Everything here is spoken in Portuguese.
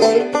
Música